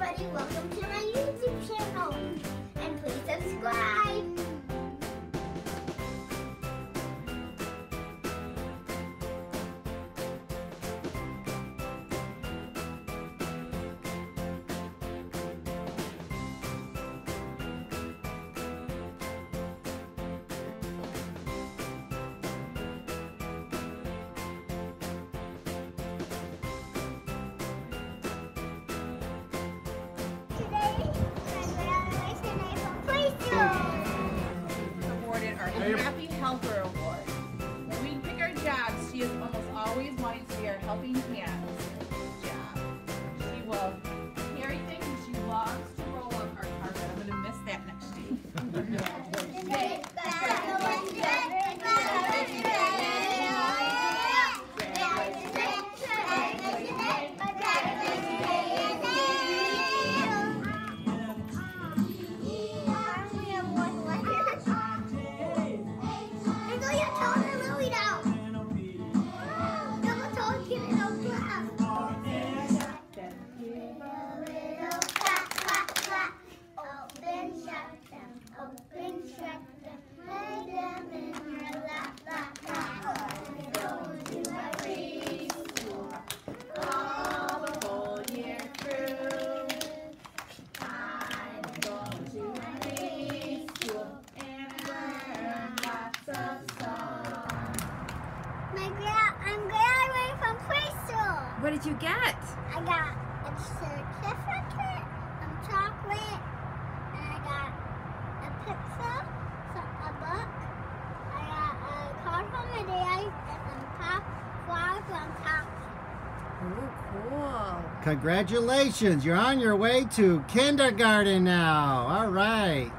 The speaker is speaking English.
everybody, welcome to Happy Helper Award. What did you get? I got a certificate, some chocolate, and I got a pizza, some, a book. I got a card from my dad and some pop flowers on top. Oh, cool. Congratulations, you're on your way to kindergarten now. All right.